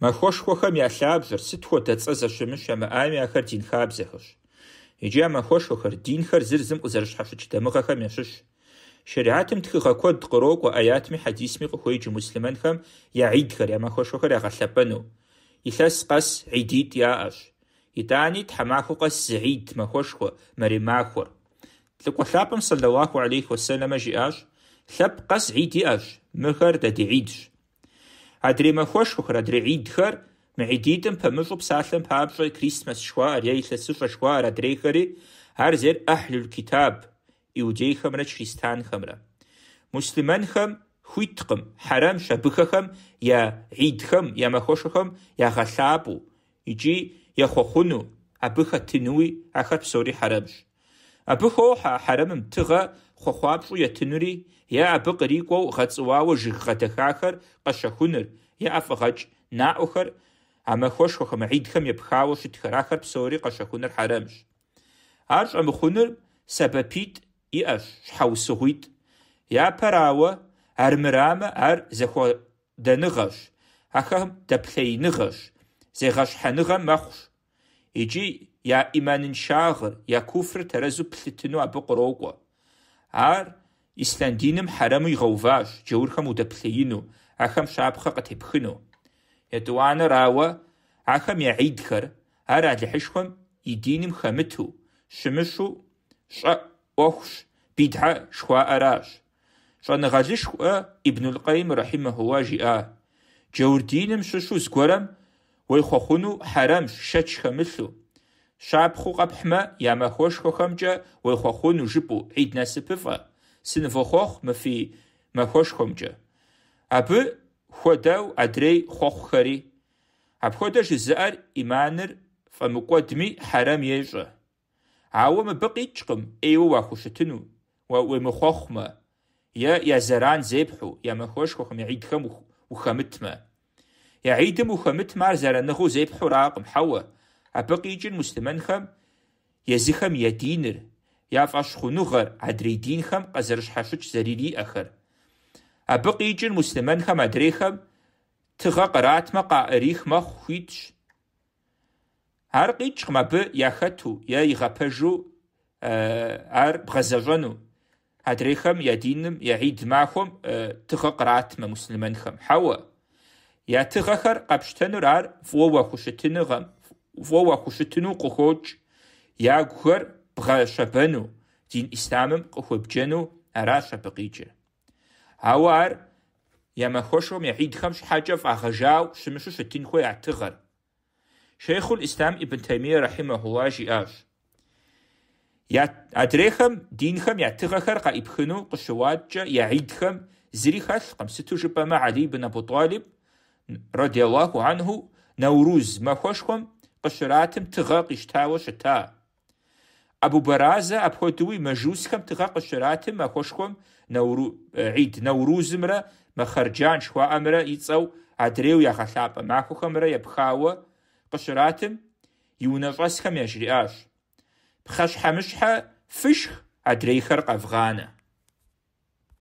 махошхохам я лабзэр сыт хуэдэ цӀэ зэщымыщэмэ ами ахэр дин хабзэхэщ иджы а махошхохэр динхэр зыр зым къызэрыщхьэщыкӀ дамыгъэхэм ящыщ шариатым тхыгъэ куэд кърокӀуэ аятми хьадисми къыхуеджэ мусульманхэм я идхэр я махошхохэр ягъэлъэпэну илъэс къэс идитӀ яӀэщ итӀани тхьэмахуэ къэс зыид махошхуэ маримахуэр лӀыкӀуэ лъапӀэм салэллаху алейхи уасэлэмэ жиӀащ лъэпкъ къэс ид иӀэщ мыхэр дэ дыидщ адремахошхор адреидхор меидитэм пэмышу псалъэм папщӏэ крисмас шхуа ар яилъэсыщӏэ шхуа ар адрейхэри ар зер ахлюл китаб иудейхэмрэ христианхэмрэ мусульманхэм хуиткъым харамщ абыхэхэм я идхэм я махошхохэм ягъэлъапӏэу икӏи яхуэхъуну абы хэтынуи ахэр псори харамщ ابو خوحه حرم تغه خو خوابشو يتنري يا ابو قريكو غتسوا وجه غتخاخر قشخونر يا افغج ناوخر اما خوش خو معيدكم يبخاو شتخراخر بسوري قشخونر حرمش ارش ام خونر سببيت اي اش حوسويت يا براو ارمرام ار زخو دنغش اخم دبلي نغش زيغش حنغم مخش иджи я иманыншагъыр, я куфр тэрэзу плъытыну абы кърокӏуэ. Ар Ислъэн диным хьэрэму игъэуващ, джэурхэм удэплъеину, ахэм щапхъэ къытепхыну. ЕтӀуанэрауэ, ахэм я идхэр, ар алыхьышхуэм и диным хэмыту, щымыщу щӀэ Ӏуэхущ, бидхьэ жыхуаӀэращ. ЩӀэныгъэлышхуэ Ибнулкъейм рахьимэхуа жиӀа. Джэурдиным щыщу зыгуэрэм Уеихъуэхъуну харам шэч хэмылъу. Щапхъэу къэпхъмэ, я махуэшхуэхэмкӀэ уехъуэхъуну жыпӀэу Ӏид насыпыфӀэ, сынывохъуэхъу мыфи фи Абы хуэдэу адрей хъуэхъухэри. Апхуэдэ жызыӀэр иманыр фӀэмыкӀуэдми хьэрэм ещӀэ. Ауэ мыбы къикӀкъым Ӏейуэ уахущытыну, уемыхъуэхъумэ, е я зэран зепхьу, я махуэшхуэхэм, я Ӏидхэм ухэмытмэ. يعيدم وخمت مار زرنخو زيب حراق محوة أبقي جن مستمنخم يزيخم يدينر ياف أشخنوغر عدريدينخم قزرش حشوش زريلي أخر أبقي جن مستمنخم أدريخم تغا قرات ما قائريخ ما خويتش هر قيتش ما ب يخطو يا يغبجو أر آه، بغزجنو أدريخم يدينم يعيد معهم آه، تغا قرات ما مسلمنخم حوه Ятыгъэхэр къэпщтэнур ар фӀыуэ уахущытыныгъэм, фӀыуэ уахущытыну къыхокӀ, ягухэр бгъэщэбэну, дин Ислъамым къыхуэбджэну аращ абы къикӀыр. Ауэ ар я махуэшхуэм я къидхэм щхьэкӀэ фӀагъэжауэ щымыщу щытын хуей атыгъэр. Шейхул Ислъам Ибн Таймия рахимэхулла жиӀащ. Адрейхэм динхэм я тыгъэхэр къаӀипхыну къыщыуаткӀэ я идхэм зыри хэлъкъым, сыту жыпӀэмэ Али бын Абу Талиб رضي الله عنه نوروز مخوشكم قشراتم تغا قشتاو شتا أبو برازة أبهدوي مجوسكم تغا قشراتم مخوشكم نورو عيد نوروز مرا مخرجان شوا أمرا يتصو عدريو يا خلابة ماكو خمرا يبخاوة قشراتم يونغاسكم يجري آش بخش حمشها فشخ عدري خرق أفغانه